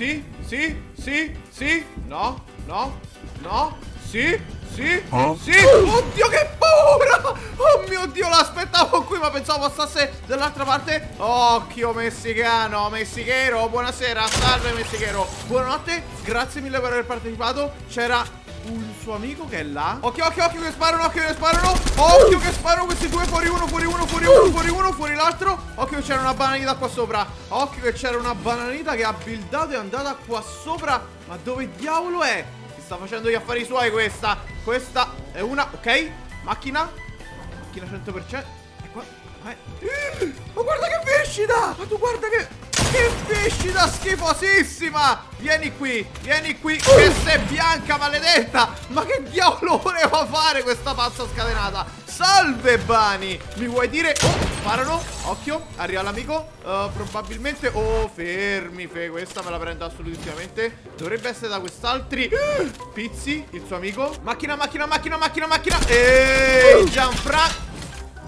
Sì, sì, sì, sì. No, no, no. Sì, sì, Oh? sì. Oddio, che paura! Oh mio Dio, l'aspettavo qui, ma pensavo passasse dall'altra parte. Occhio messicano, messichero. Buonasera, salve messichero. Buonanotte, grazie mille per aver partecipato. C'era un suo amico che è là. Occhio, occhio, occhio che sparano, occhio che sparano. Occhio che sparano questi due fuori uno, fuori uno, fuori uno, fuori uno, fuori l'altro. Occhio che c'era una bananita qua sopra. Occhio che c'era una bananita che ha buildato e è andata qua sopra. Ma dove diavolo è? Si sta facendo gli affari suoi questa. Questa è una, ok? Macchina. Macchina 100%. E qua. eh. Ma guarda che viscida! Ma tu guarda che. Che viscida schifosissima! Vieni qui, vieni qui, che sei bianca, maledetta! Ma che diavolo voleva fare questa pazza scatenata? Salve, Bani! Mi vuoi dire... Oh, sparano, occhio, arriva l'amico. Uh, probabilmente... Oh, fermi, fe, questa me la prendo assolutissimamente. Dovrebbe essere da quest'altri... Pizzi, il suo amico. Macchina, macchina, macchina, macchina, macchina. Ehi, Gianfranco...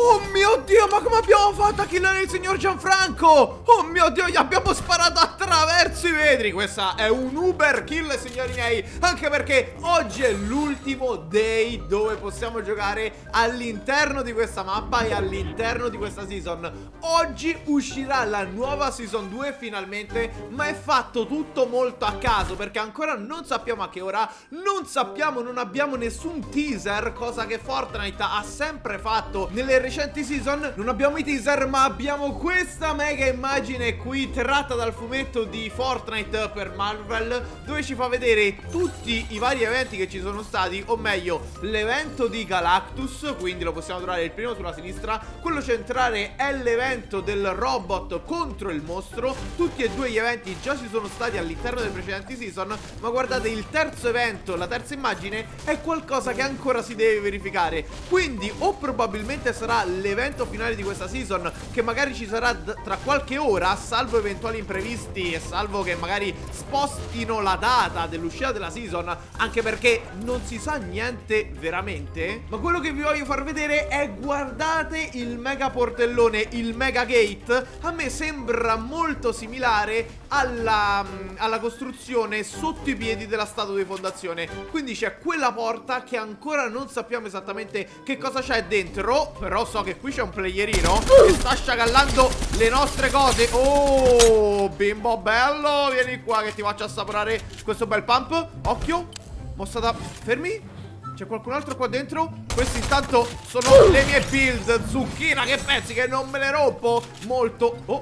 Oh mio Dio, ma come abbiamo fatto a killare il signor Gianfranco? Oh mio Dio, gli abbiamo sparato attraverso i vetri. Questa è un uber kill, signori miei. Anche perché oggi è l'ultimo day dove possiamo giocare all'interno di questa mappa e all'interno di questa season. Oggi uscirà la nuova season 2 finalmente Ma è fatto tutto molto a caso Perché ancora non sappiamo a che ora Non sappiamo, non abbiamo nessun teaser Cosa che Fortnite ha sempre fatto nelle recenti season non abbiamo i teaser ma abbiamo questa mega immagine qui tratta dal fumetto di Fortnite per Marvel dove ci fa vedere tutti i vari eventi che ci sono stati o meglio l'evento di Galactus quindi lo possiamo trovare il primo sulla sinistra quello centrale è l'evento del robot contro il mostro tutti e due gli eventi già ci sono stati all'interno delle precedenti season ma guardate il terzo evento la terza immagine è qualcosa che ancora si deve verificare quindi o probabilmente sarà l'evento finale di questa season Che magari ci sarà tra qualche ora Salvo eventuali imprevisti e salvo che magari spostino la data dell'uscita della season Anche perché non si sa niente veramente Ma quello che vi voglio far vedere è guardate il mega portellone, il mega gate. A me sembra molto similare alla, alla costruzione sotto i piedi della statua di fondazione. Quindi c'è quella porta che ancora non sappiamo esattamente che cosa c'è dentro Però so che qui c'è un playerino Che sta sciacallando le nostre cose. Oh, bimbo bello Vieni qua che ti faccio assaporare questo bel pump. Occhio Mossa da... Fermi. C'è qualcun altro qua dentro? Questi intanto sono le mie build. Zucchina, che pezzi che non me le rompo. Molto. Oh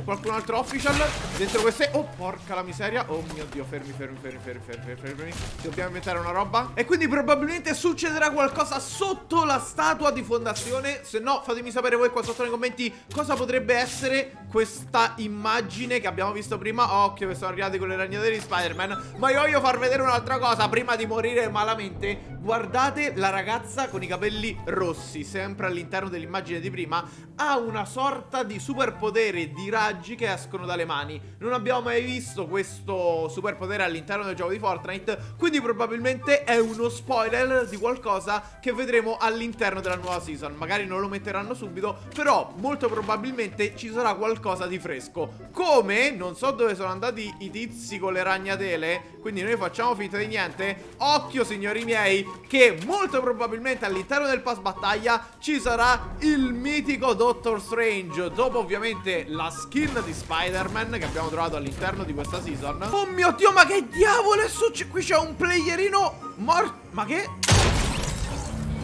c'è qualcun altro official dentro queste? Oh porca la miseria. Oh mio dio fermi fermi fermi fermi fermi fermi. Dobbiamo inventare una roba. E quindi probabilmente succederà qualcosa sotto la statua di fondazione. Se no fatemi sapere voi qua sotto nei commenti Cosa potrebbe essere questa immagine che abbiamo visto prima. Occhio che sono arrivati con le ragnatele di Spider-Man. Ma io voglio far vedere un'altra cosa Prima di morire malamente. Guardate la ragazza con i capelli rossi. Sempre all'interno dell'immagine di prima Ha una sorta di superpotere di raggi che escono dalle mani. Non abbiamo mai visto questo superpotere all'interno del gioco di Fortnite Quindi probabilmente è uno spoiler di qualcosa che vedremo all'interno della nuova season. Magari non lo metteranno subito Però molto probabilmente ci sarà qualcosa di fresco. Come? Non so dove sono andati i tizi con le ragnatele Quindi noi facciamo finta di niente. Occhio signori miei Che molto probabilmente all'interno del pass battaglia Ci sarà il mitico Doctor Strange. Dopo ovviamente la skin di Spider-Man Che abbiamo trovato all'interno di questa season Oh mio dio ma che diavolo è successo Qui c'è un playerino morto Ma che?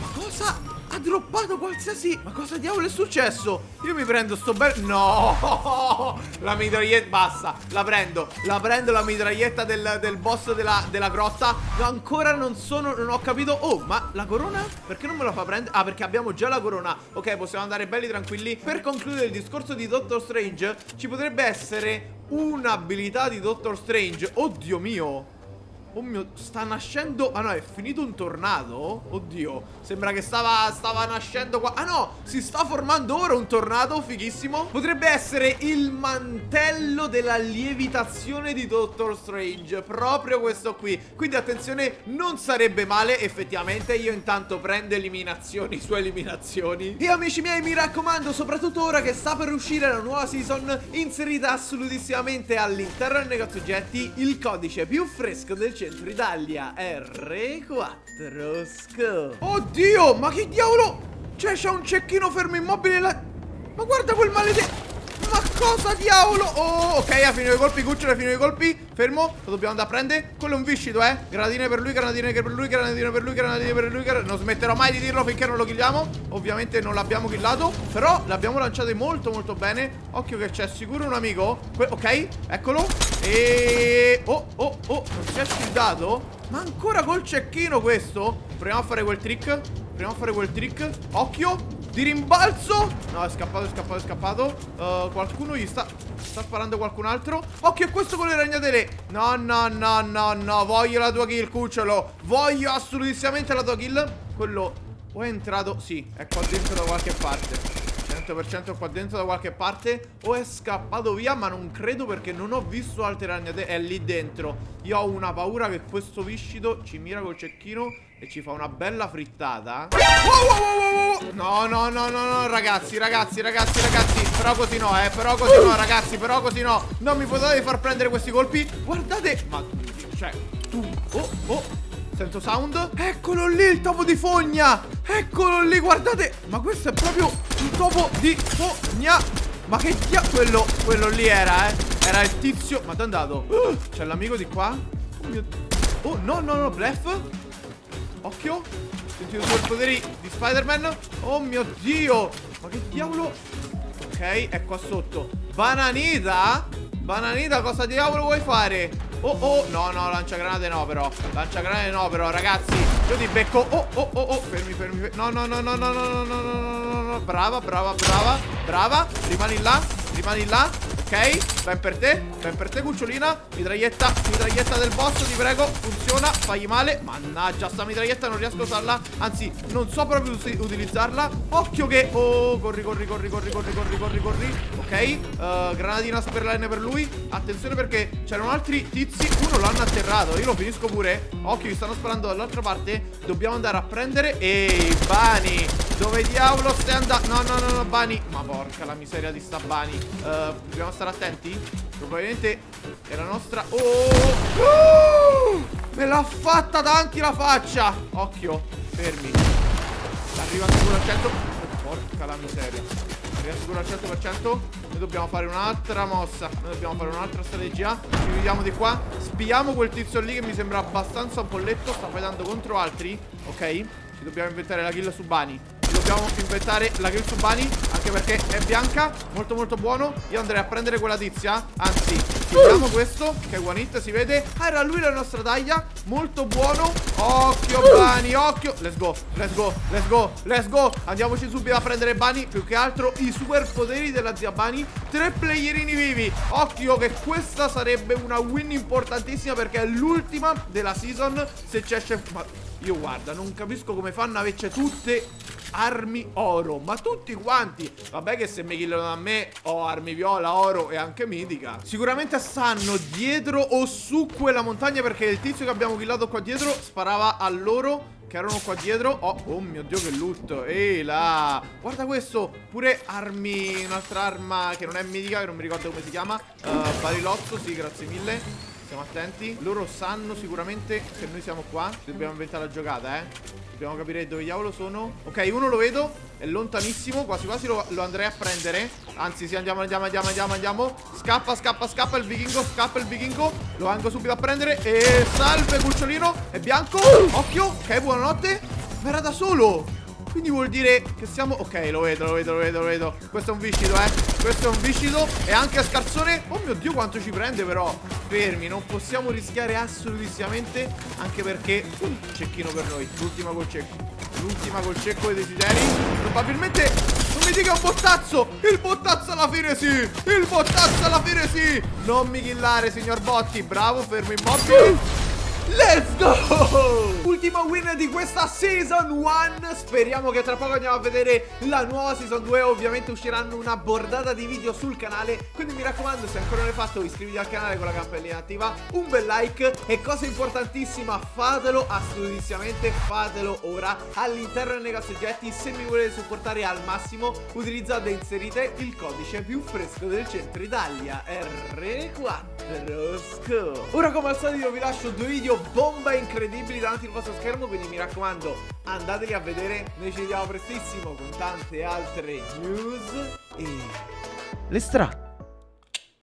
Ma cosa? Ha droppato qualsiasi Ma cosa diavolo è successo? Io mi prendo sto bel No! La mitraglietta Basta! La prendo! La prendo la mitraglietta del, del boss della, della grotta. Ancora non sono Non ho capito Oh ma la corona? Perché non me la fa prendere? Ah perché abbiamo già la corona. Ok possiamo andare belli tranquilli. Per concludere il discorso di Doctor Strange Ci potrebbe essere un'abilità di Doctor Strange. Oddio mio Oh mio, sta nascendo... Ah no, è finito un tornado? Oddio, sembra che stava, stava nascendo qua... Ah no, si sta formando ora un tornado, fighissimo. Potrebbe essere il mantello della lievitazione di Doctor Strange Proprio questo qui. Quindi attenzione, non sarebbe male Effettivamente io intanto prendo eliminazioni su eliminazioni. E amici miei, mi raccomando, soprattutto ora che sta per uscire la nuova season Inserite assolutissimamente all'interno del negozio oggetti Il codice più fresco del centro Italia R4 Sco Oddio ma che diavolo? Cioè c'è un cecchino fermo immobile là. Ma guarda quel maledetto. ma cosa diavolo? Oh ok ha finito i colpi Cucciolo ha finito i colpi. Fermo Lo dobbiamo andare a prendere. Quello è un viscido eh. Granatine per lui Granatine per lui Granatine per lui Granatine per lui Non smetterò mai di dirlo finché non lo killiamo Ovviamente non l'abbiamo killato Però l'abbiamo lanciato molto molto bene. Occhio che c'è sicuro un amico. Que Ok Eccolo. E Oh oh oh Non si è shieldato Ma ancora col cecchino questo? Proviamo a fare quel trick Proviamo a fare quel trick. Occhio di rimbalzo. No è scappato è scappato è scappato. Uh, Qualcuno gli sta Sta sparando qualcun altro. Occhio questo con le ragnatele. No no no no no. Voglio la tua kill cucciolo. Voglio assolutissimamente la tua kill. Quello O è entrato Sì è qua dentro da qualche parte 100% qua dentro da qualche parte O è scappato via ma non credo perché non ho visto altre ragnatele È lì dentro. Io ho una paura che questo viscido ci mira col cecchino e ci fa una bella frittata. No, no, no, no, no, ragazzi, ragazzi, ragazzi, ragazzi Però così no, eh, però così no, ragazzi, però così no. Non mi potete far prendere questi colpi. Guardate, ma, cioè, tu, oh, oh Sento sound? Eccolo lì il topo di fogna! Eccolo lì guardate! Ma questo è proprio il topo di fogna! Ma che dia Quello, quello lì era eh. Era il tizio. Ma è andato? Uh, C'è l'amico di qua? Oh mio Oh no no no Blef. Occhio. Sentito i superpoteri di Spider-Man. Oh mio Dio. Ma che diavolo? Ok, è qua sotto. Bananita? Bananita, cosa diavolo vuoi fare? Oh, oh, no, no, lanciagranate no però Lanciagranate no però, ragazzi Io ti becco Oh, oh, oh, oh Fermi, fermi, fermi No, no, no, no, no, no, no, no, no, no, Brava, brava, brava Brava Rimani là Rimani là Ok, ben per te Ben per te cucciolina. Mitraglietta Mitraglietta del boss ti prego. Funziona Fagli male. Mannaggia sta mitraglietta non riesco a usarla. Anzi non so proprio utilizzarla. Occhio che Oh corri corri corri corri corri corri corri corri. Ok uh, Granatina sperlane per lui. Attenzione perché c'erano altri tizi Uno l'hanno atterrato. Io lo finisco pure. Occhio mi stanno sparando dall'altra parte. Dobbiamo andare a prendere Ehi Bani Dove diavolo stai andando? No no no no Bani. Ma porca la miseria di sta Bani. Uh, Dobbiamo stare attenti? Probabilmente è la nostra Oh, oh! Me l'ha fatta tanti la faccia! Occhio Fermi. Arriva sicuro al 100 Porca la miseria. Arriva sicuro al 100% Noi dobbiamo fare un'altra mossa. Noi dobbiamo fare un'altra strategia. Ci vediamo di qua. Spiamo quel tizio lì che mi sembra abbastanza un polletto Sta fightando contro altri. Ok? Ci dobbiamo inventare la kill su Bani dobbiamo inventare la su Bunny Anche perché è bianca Molto molto buono. Io andrei a prendere quella tizia Anzi Vediamo questo Che è one hit si vede. Ah era lui la nostra taglia Molto buono. Occhio Bunny Occhio. Let's go Let's go Let's go Let's go. Andiamoci subito a prendere Bunny Più che altro i super poteri della zia Bunny Tre playerini vivi. Occhio che questa sarebbe una win importantissima Perché è l'ultima della season. Se c'è Ma io guarda Non capisco come fanno a averci tutte armi oro Ma tutti quanti. Vabbè che se mi killano a me ho armi viola, oro e anche mitica. Sicuramente stanno dietro o su quella montagna Perché il tizio che abbiamo killato qua dietro Sparava a loro che erano qua dietro. Oh, oh mio dio che loot Ehi là. Guarda questo Pure armi Un'altra arma che non è mitica Che non mi ricordo come si chiama. Uh, Barilotto Sì grazie mille Stiamo attenti. Loro sanno sicuramente che noi siamo qua Dobbiamo inventare la giocata eh. Dobbiamo capire dove diavolo sono. Ok, uno lo vedo È lontanissimo Quasi quasi lo, lo andrei a prendere. Anzi, sì, andiamo, andiamo, andiamo, andiamo, andiamo. Scappa, scappa, scappa il vichingo Scappa il vichingo. Lo vengo subito a prendere E salve, cucciolino È bianco. Occhio Ok, buonanotte. Ma era da solo quindi vuol dire che siamo... Ok, lo vedo, lo vedo, lo vedo, lo vedo. Questo è un viscido, eh. Questo è un viscido E anche a scarsone Oh mio Dio, quanto ci prende però. Fermi, non possiamo rischiare assolutissimamente Anche perché uh, Cecchino per noi L'ultima col cecco. L'ultima col cecco dei desideri. Probabilmente Non mi dica un bottazzo. Il bottazzo alla fine sì. Il bottazzo alla fine sì. Non mi killare, signor Botti. Bravo, fermo immobile Let's go! Ultima win di questa Season 1 Speriamo che tra poco andiamo a vedere la nuova Season 2 Ovviamente usciranno una bordata di video sul canale. Quindi mi raccomando se ancora non l'hai fatto iscriviti al canale con la campanellina attiva Un bel like E cosa importantissima fatelo assolutissimamente Fatelo ora all'interno del negozio oggetti. Se mi volete supportare al massimo Utilizzate e inserite il codice più fresco del centro Italia R4 Sco Ora come al solito vi lascio due video bomba incredibili davanti al vostro schermo Quindi mi raccomando andateli a vedere. Noi ci vediamo prestissimo con tante altre news E... L'estra